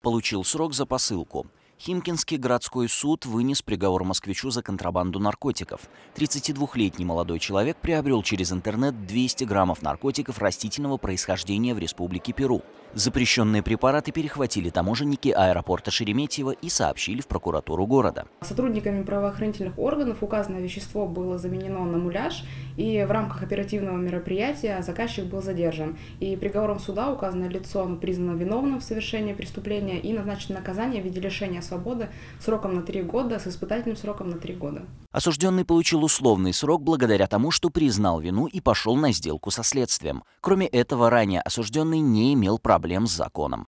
получил срок за посылку. Химкинский городской суд вынес приговор москвичу за контрабанду наркотиков. 32-летний молодой человек приобрел через интернет 200 граммов наркотиков растительного происхождения в Республике Перу. Запрещенные препараты перехватили таможенники аэропорта Шереметьево и сообщили в прокуратуру города. Сотрудниками правоохранительных органов указанное вещество было заменено на муляж, и в рамках оперативного мероприятия заказчик был задержан. И приговором суда указанное лицо признано виновным в совершении преступления и назначено наказание в виде лишения свободы сроком на три года с испытательным сроком на три года. Осужденный получил условный срок благодаря тому, что признал вину и пошел на сделку со следствием. Кроме этого, ранее осужденный не имел проблем с законом.